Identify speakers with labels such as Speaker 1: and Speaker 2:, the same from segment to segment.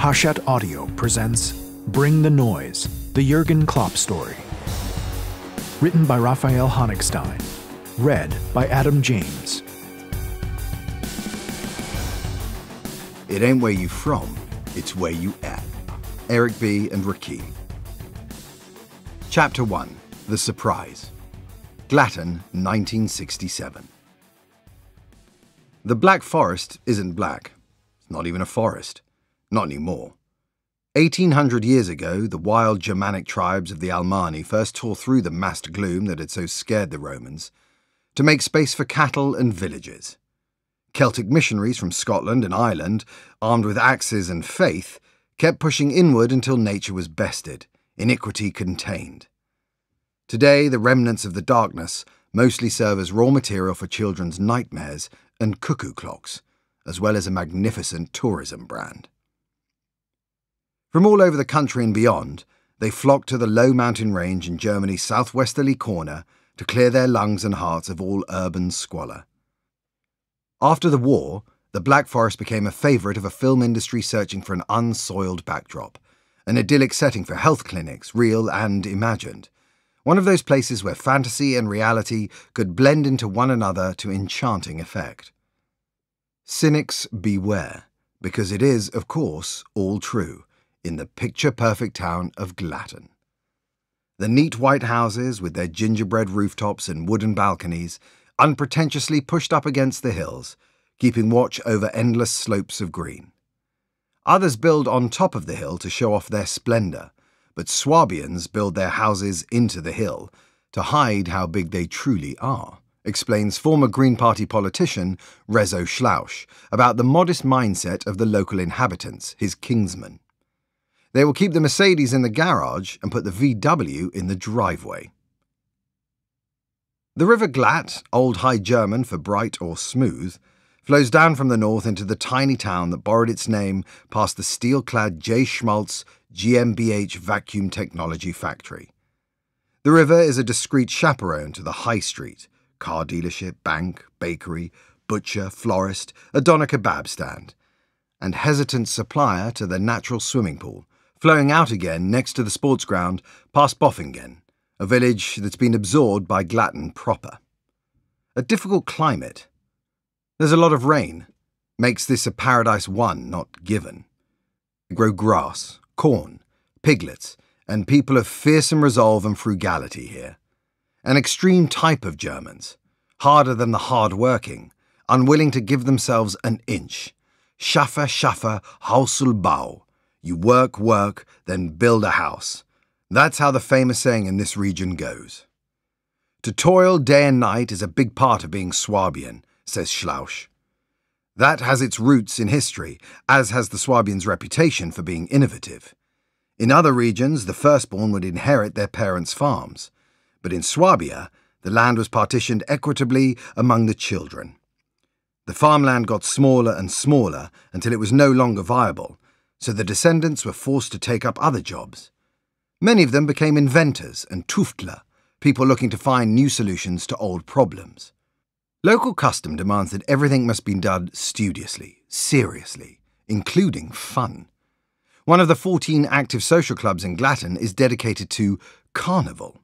Speaker 1: Hachette Audio presents Bring the Noise, the Jurgen Klopp story. Written by Raphael Honigstein. Read by Adam James.
Speaker 2: It ain't where you from, it's where you at. Eric B. and Rakim. Chapter 1 The Surprise. Glatten, 1967. The Black Forest isn't black. It's not even a forest. Not anymore. 1800 years ago, the wild Germanic tribes of the Alemanni first tore through the massed gloom that had so scared the Romans to make space for cattle and villages. Celtic missionaries from Scotland and Ireland, armed with axes and faith, kept pushing inward until nature was bested, iniquity contained. Today, the remnants of the darkness mostly serve as raw material for children's nightmares and cuckoo clocks, as well as a magnificent tourism brand. From all over the country and beyond, they flocked to the low mountain range in Germany's southwesterly corner to clear their lungs and hearts of all urban squalor. After the war, the Black Forest became a favourite of a film industry searching for an unsoiled backdrop, an idyllic setting for health clinics, real and imagined. One of those places where fantasy and reality could blend into one another to enchanting effect. Cynics beware, because it is, of course, all true in the picture perfect town of Glatten. The neat white houses, with their gingerbread rooftops and wooden balconies, unpretentiously pushed up against the hills, keeping watch over endless slopes of green. Others build on top of the hill to show off their splendour, but Swabians build their houses into the hill to hide how big they truly are, explains former Green Party politician Rezzo Schlauch about the modest mindset of the local inhabitants, his kingsmen. They will keep the Mercedes in the garage and put the VW in the driveway. The River Glatt, Old High German for bright or smooth, flows down from the north into the tiny town that borrowed its name past the steel clad J. Schmalz GmbH vacuum technology factory. The river is a discreet chaperone to the high street car dealership, bank, bakery, butcher, florist, a doner kebab stand, and hesitant supplier to the natural swimming pool, flowing out again next to the sports ground past Boffingen, a village that's been absorbed by Glatten proper. A difficult climate. There's a lot of rain, makes this a paradise won, not given. They grow grass, corn, piglets, and people of fearsome resolve and frugality here. An extreme type of Germans, harder than the hard-working, unwilling to give themselves an inch. Schaffe, schaffe, Hausel Bau. You work, work, then build a house. That's how the famous saying in this region goes. To toil day and night is a big part of being Swabian, says Schlauch. That has its roots in history, as has the Swabians' reputation for being innovative. In other regions, the firstborn would inherit their parents' farms, but in Swabia, the land was partitioned equitably among the children. The farmland got smaller and smaller until it was no longer viable, so the descendants were forced to take up other jobs. Many of them became inventors and tuftler, people looking to find new solutions to old problems. Local custom demands that everything must be done studiously, seriously, including fun. One of the 14 active social clubs in Glatten is dedicated to carnival.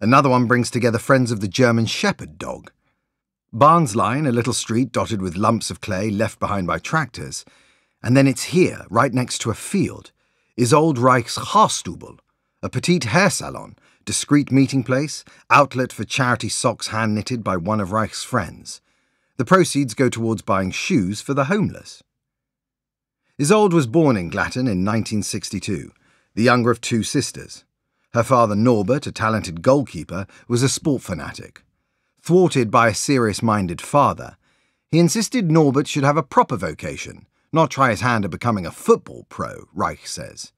Speaker 2: Another one brings together friends of the German Shepherd dog. Barnsline, a little street dotted with lumps of clay left behind by tractors, and then it's here, right next to a field, is Old Reich's Haarstubel, a petite hair salon, discreet meeting place, outlet for charity socks hand knitted by one of Reich's friends. The proceeds go towards buying shoes for the homeless. Isolde was born in Glatten in 1962, the younger of two sisters. Her father, Norbert, a talented goalkeeper, was a sport fanatic. Thwarted by a serious minded father, he insisted Norbert should have a proper vocation, not try his hand at becoming a football pro, Reich says.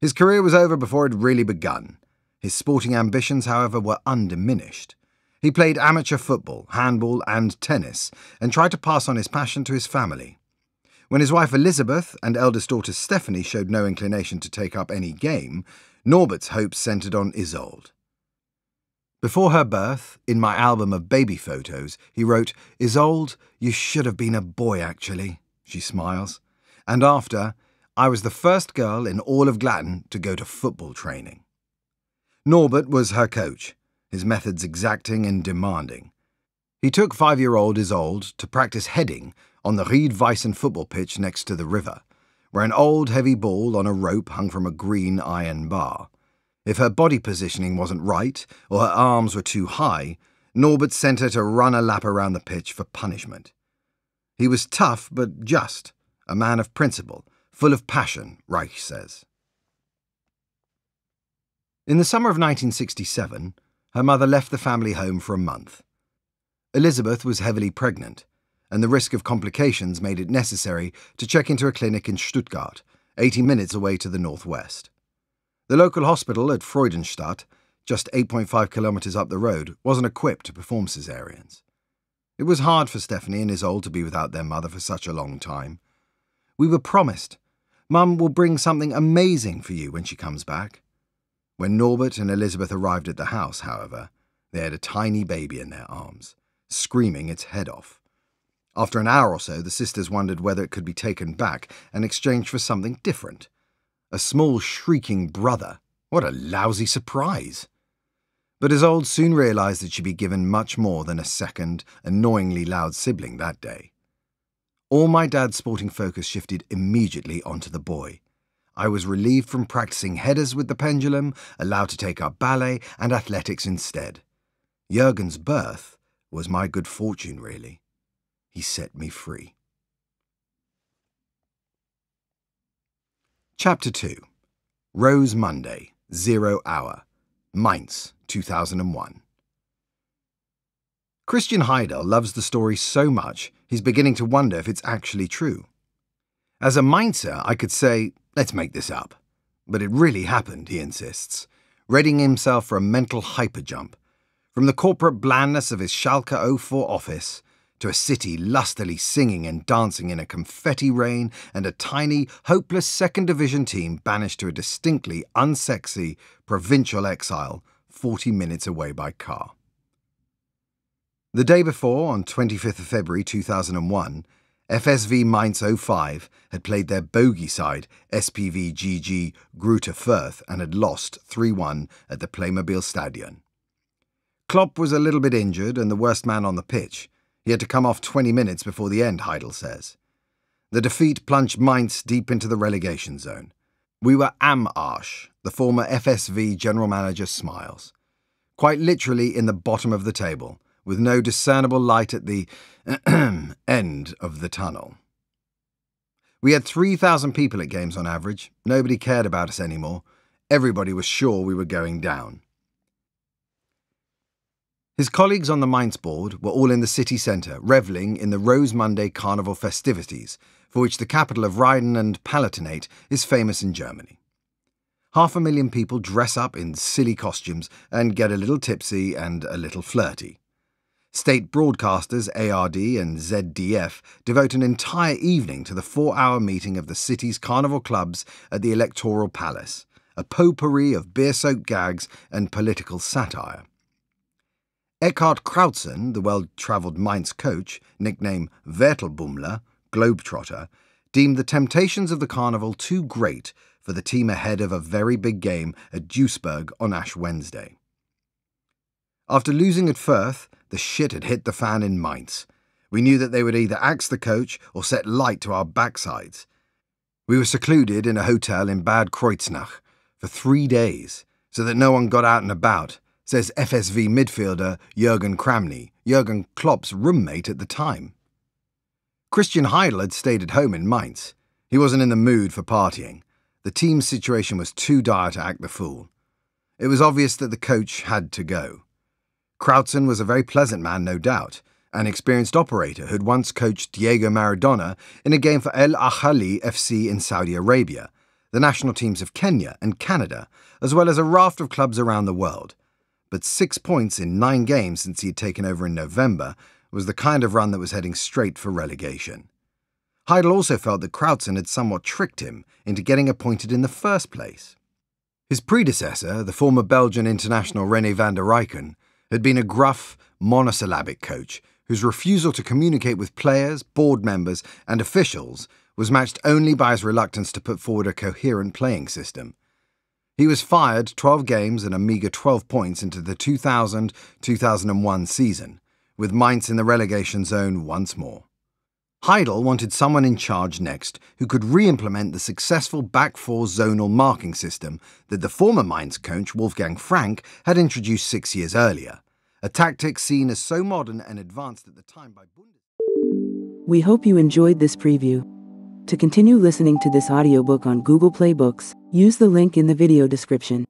Speaker 2: His career was over before it really begun. His sporting ambitions, however, were undiminished. He played amateur football, handball, and tennis, and tried to pass on his passion to his family. When his wife Elizabeth and eldest daughter Stephanie showed no inclination to take up any game, Norbert's hopes centred on Isolde. Before her birth, in my album of baby photos, he wrote, Isolde, you should have been a boy, actually, she smiles. And after, I was the first girl in all of Glatten to go to football training. Norbert was her coach, his methods exacting and demanding. He took five year old Isolde to practice heading on the Ried Weissen football pitch next to the river, where an old heavy ball on a rope hung from a green iron bar. If her body positioning wasn't right or her arms were too high, Norbert sent her to run a lap around the pitch for punishment. He was tough but just, a man of principle, full of passion, Reich says. In the summer of 1967, her mother left the family home for a month. Elizabeth was heavily pregnant, and the risk of complications made it necessary to check into a clinic in Stuttgart, 80 minutes away to the northwest. The local hospital at Freudenstadt, just 8.5 kilometres up the road, wasn't equipped to perform caesareans. It was hard for Stephanie and Isolde to be without their mother for such a long time. We were promised. Mum will bring something amazing for you when she comes back. When Norbert and Elizabeth arrived at the house, however, they had a tiny baby in their arms screaming its head off. After an hour or so, the sisters wondered whether it could be taken back and exchanged for something different. A small, shrieking brother. What a lousy surprise! But Isolde soon realised that she'd be given much more than a second, annoyingly loud sibling that day. All my dad's sporting focus shifted immediately onto the boy. I was relieved from practicing headers with the pendulum, allowed to take up ballet and athletics instead. Jurgen's birth was my good fortune, really. He set me free. Chapter 2 Rose Monday, Zero Hour, Mainz, 2001. Christian Heidel loves the story so much, he's beginning to wonder if it's actually true. As a Mainzer, I could say, let's make this up. But it really happened, he insists, readying himself for a mental hyperjump from the corporate blandness of his Schalke 04 office to a city lustily singing and dancing in a confetti rain and a tiny, hopeless second division team banished to a distinctly unsexy provincial exile 40 minutes away by car. The day before, on 25th of February 2001, FSV Mainz 05 had played their bogey side, SPV GG Greuther Fürth, and had lost 3 1 at the Playmobil Stadion. Klopp was a little bit injured and the worst man on the pitch. He had to come off 20 minutes before the end, Heidel says. The defeat plunged Mainz deep into the relegation zone. We were am Arsch, the former FSV general manager smiles. Quite literally in the bottom of the table, with no discernible light at the end of the tunnel. We had 3,000 people at games on average. Nobody cared about us anymore. Everybody was sure we were going down. His colleagues on the Mainz board were all in the city centre, revelling in the Rose Monday carnival festivities, for which the capital of Rhineland-Palatinate is famous in Germany. Half a million people dress up in silly costumes and get a little tipsy and a little flirty. State broadcasters ARD and ZDF devote an entire evening to the four hour meeting of the city's carnival clubs at the Electoral Palace, a potpourri of beer soaked gags and political satire. Eckhard Krautzun, the well travelled Mainz coach, nicknamed Weltenbummler, Globetrotter, deemed the temptations of the carnival too great for the team ahead of a very big game at Duisburg on Ash Wednesday. After losing at Fürth, the shit had hit the fan in Mainz. We knew that they would either axe the coach or set light to our backsides. We were secluded in a hotel in Bad Kreuznach for three days so that no one got out and about says FSV midfielder Jurgen Kramny, Jurgen Klopp's roommate at the time. Christian Heidel had stayed at home in Mainz. He wasn't in the mood for partying. The team's situation was too dire to act the fool. It was obvious that the coach had to go. Krautzun was a very pleasant man, no doubt, an experienced operator who'd once coached Diego Maradona in a game for El Ahly FC in Saudi Arabia, the national teams of Kenya and Canada, as well as a raft of clubs around the world but six points in nine games since he had taken over in November was the kind of run that was heading straight for relegation. Heidel also felt that Krautzun had somewhat tricked him into getting appointed in the first place. His predecessor, the former Belgian international Rene Vandereycken, had been a gruff, monosyllabic coach whose refusal to communicate with players, board members, and officials was matched only by his reluctance to put forward a coherent playing system. He was fired 12 games and a meagre 12 points into the 2000 2001 season, with Mainz in the relegation zone once more. Heidel wanted someone in charge next who could re implement the successful back four zonal marking system that the former Mainz coach Wolfgang Frank had introduced six years earlier, a tactic seen as so modern and advanced at the time by Bundes.
Speaker 3: We hope you enjoyed this preview. To continue listening to this audiobook on Google Play Books, use the link in the video description.